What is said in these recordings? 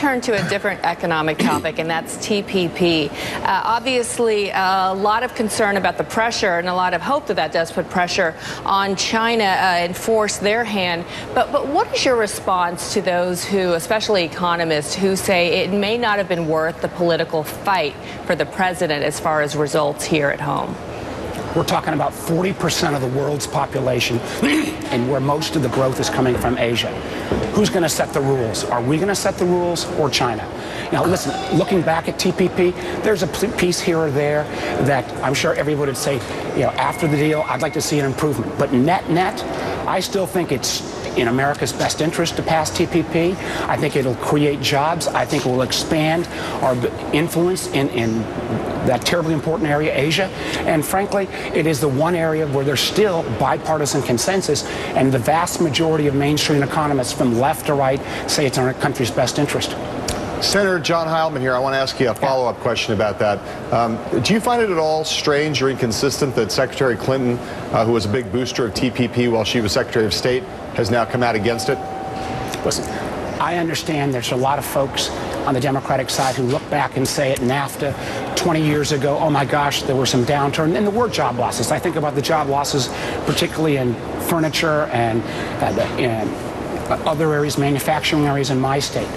turn to a different economic topic, and that's TPP. Uh, obviously, a lot of concern about the pressure and a lot of hope that that does put pressure on China uh, and force their hand. But, but what is your response to those who, especially economists, who say it may not have been worth the political fight for the president as far as results here at home? We're talking about 40% of the world's population and where most of the growth is coming from Asia. Who's going to set the rules? Are we going to set the rules or China? Now, listen, looking back at TPP, there's a piece here or there that I'm sure everybody would say, you know, after the deal, I'd like to see an improvement. But net, net, I still think it's in America's best interest to pass TPP. I think it'll create jobs. I think it will expand our influence in, in that terribly important area, Asia. And frankly, it is the one area where there's still bipartisan consensus, and the vast majority of mainstream economists from left to right say it's in our country's best interest. Senator John Heilemann here. I want to ask you a follow-up question about that. Um, do you find it at all strange or inconsistent that Secretary Clinton, uh, who was a big booster of TPP while she was Secretary of State, has now come out against it? Listen, I understand there's a lot of folks on the Democratic side who look back and say at NAFTA 20 years ago, oh my gosh, there were some downturn. And the word job losses. I think about the job losses, particularly in furniture and, uh, and other areas, manufacturing areas in my state.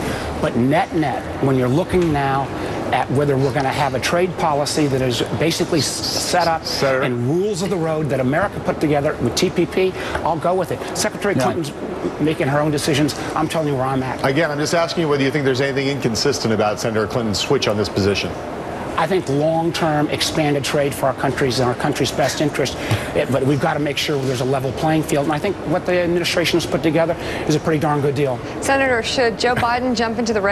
But net net, when you're looking now at whether we're going to have a trade policy that is basically set up Senator. and rules of the road that America put together with TPP, I'll go with it. Secretary Yeah. Clinton's making her own decisions. I'm telling you where I'm at. Again, I'm just asking you whether you think there's anything inconsistent about Senator Clinton's switch on this position. I think long-term expanded trade for our countries in our country's best interest. It- but we've got to make sure there's a level playing field. And I think what the administration has put together is a pretty darn good deal. Senator, should Joe Biden jump into the